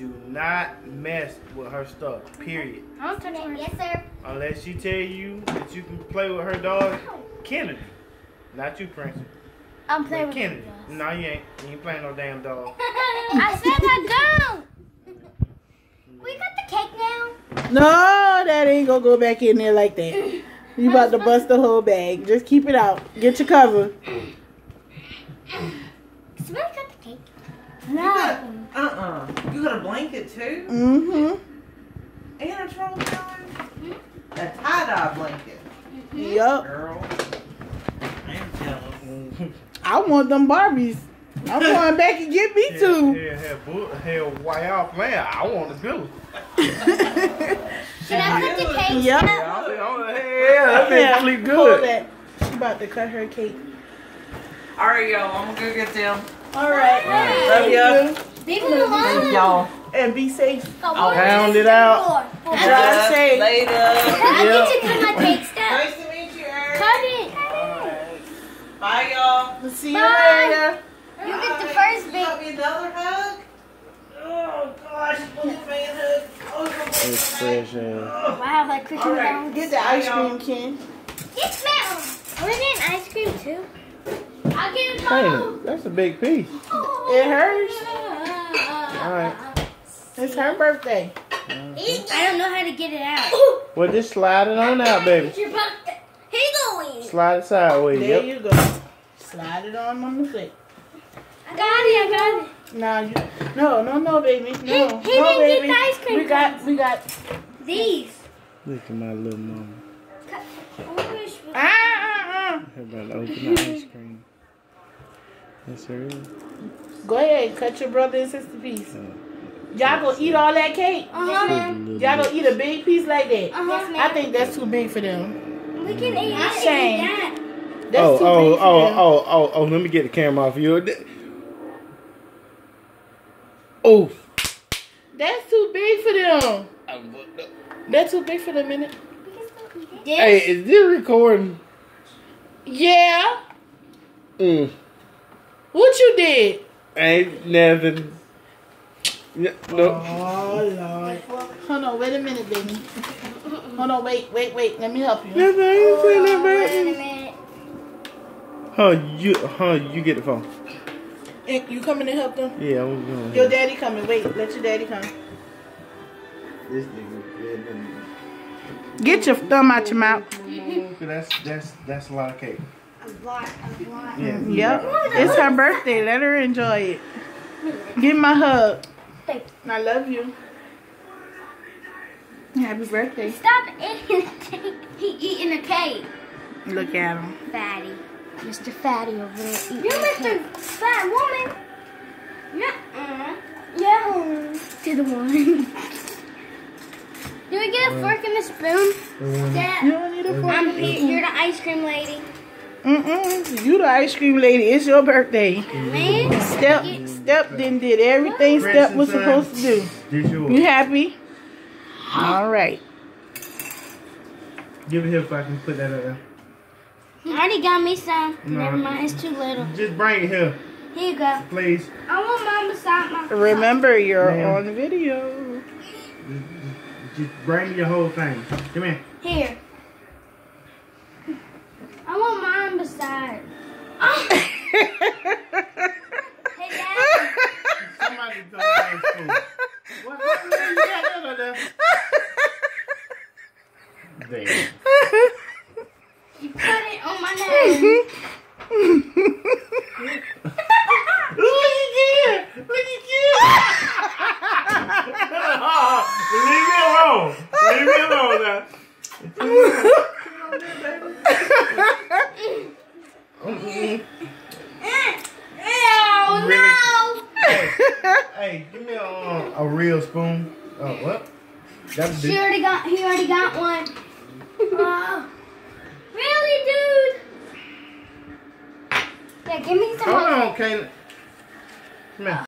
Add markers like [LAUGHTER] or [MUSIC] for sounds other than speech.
do not mess with her stuff. Period. I don't touch her. Yes, sir. Unless she tell you that you can play with her dog, Kennedy. Not you, Prince. I'm playing with Kennedy. her. No, you ain't. You ain't playing no damn dog. [LAUGHS] I said I don't. We got the cake now. No, that ain't gonna go back in there like that. You about to bust the whole bag. Just keep it out. Get your cover. Somebody got the cake. No. Uh-uh. You got a blanket too? Mm-hmm. And a troll gun? A tie-dye blanket. Yup. Girl. I'm telling. I want them Barbies. I'm going back and get me [LAUGHS] Hell, two. hell, hell, bull- hell, why y'all playing? I want [LAUGHS] the bill. Can I put the cake? Yep. Yeah, I'm like, that Yeah, makes good. that. About to cut her cake. All right, y'all. I'm gonna go get them. All right. Love ya. Leave them alone. Y'all. And be safe. I'll Pound it out. Drive safe. Later. I Yeah. get to cut my cake stuff. Nice to meet you, Eric. Cut it. Bye, y'all. See you later. You get the Bye. first You big. got me another hug? Oh, gosh. Little fan hug. Oh, It's fresh ass. Wow, like Christian All right. Get the ice cream, Ken. Yes, ma'am. Are we getting ice cream too? I'll get it Hey, that's a big piece. It hurts. All right. It's her birthday. I don't know how to get it out. Well, just slide it on out, baby. It's. Here going. Slide it sideways. There Yep. you go. Slide it on on the plate. I got it, I got it. Now you, no, no, no, baby, no, he no, didn't get baby. the ice cream We got, we got. These. Look at my little mama. I wish we- Ah, ah, ah. Her about to open the ice cream. Yes, sir. Go ahead, cut your brother and sister piece. Y'all gonna eat all that cake? Uh-huh. Y'all gonna eat a big piece like that? Uh-huh. I think that's too big for them. We can eat Not it. Shane. that. That's Oh, too oh, big for oh, them. oh, oh, oh, let me get the camera off you. Oh. That's too big for them. That's too big for them, innit? This. Hey, is this recording? Yeah. Mm. What you did? Ain't nothing. Yeah, no. Oh Lord. Hold on, wait a minute, baby. Hold on, wait, wait, wait. Let me help you. Nothing. I ain't saying that, Wait a Huh, you, huh, you get the phone. Eh, You coming to help them? Yeah, I'm going. Your daddy coming. Wait, let your daddy come. This nigga. Get your thumb out your mouth. That's that's that's a lot of cake. A lot, a lot. Yeah. Yep. It's her birthday. Let her enjoy it. Give my hug. I love you. Happy birthday. Stop eating the cake. He eating the cake. Look at him. Fatty. Mr. Fatty over there eating You're the Mr. cake. Fat Woman. Nuh-uh. Yeah. To the one. [LAUGHS] Do we get a fork and a spoon? Dad, You don't need a fork. I'm here. You're the ice cream lady. Mm-mm. You the ice cream lady. It's your birthday. Man. Step, Step then did everything Step was supposed to do. You? You happy? All right. Give it here if I can put that up there. I already got me some. No. Never mind. It's too little. Just bring it here, Here you go. please. I want mine beside my. Remember, you're Ma'am. on video. Just bring your whole thing. Come here. Here. I want mine beside. Oh. hey, Dad. Somebody throw the ice cream. What happened? You got that on there. You put it on my name. Look again. Look again. Leave me alone. Leave me alone now. Ew, no. Hey, give me a, uh, a real spoon. Oh, what? That's She the already got. He already got one. Oh. [LAUGHS] really, dude? Yeah, give me some. Hold on, Kayla. Come here.